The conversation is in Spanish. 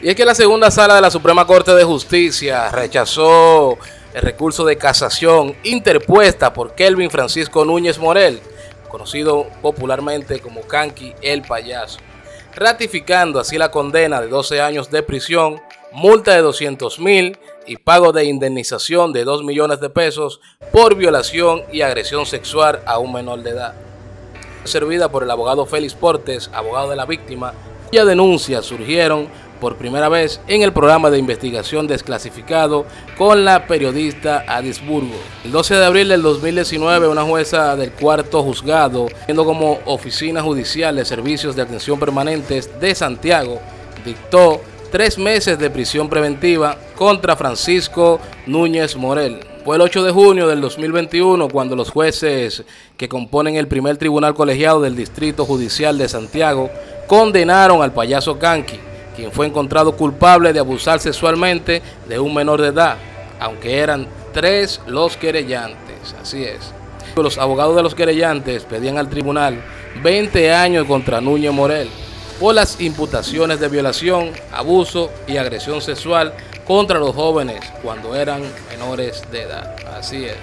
Y es que la segunda sala de la Suprema Corte de Justicia rechazó el recurso de casación interpuesta por Kelvin Francisco Núñez Morel, conocido popularmente como Kanki el Payaso, ratificando así la condena de 12 años de prisión, multa de 200 mil y pago de indemnización de 2 millones de pesos por violación y agresión sexual a un menor de edad. Servida por el abogado Félix Portes, abogado de la víctima, cuyas denuncias surgieron por primera vez en el programa de investigación desclasificado con la periodista Adisburgo. El 12 de abril del 2019, una jueza del cuarto juzgado, siendo como oficina judicial de servicios de atención permanentes de Santiago, dictó tres meses de prisión preventiva contra Francisco Núñez Morel. Fue el 8 de junio del 2021 cuando los jueces que componen el primer tribunal colegiado del Distrito Judicial de Santiago condenaron al payaso Kanki quien fue encontrado culpable de abusar sexualmente de un menor de edad, aunque eran tres los querellantes. Así es. Los abogados de los querellantes pedían al tribunal 20 años contra Núñez Morel por las imputaciones de violación, abuso y agresión sexual contra los jóvenes cuando eran menores de edad. Así es.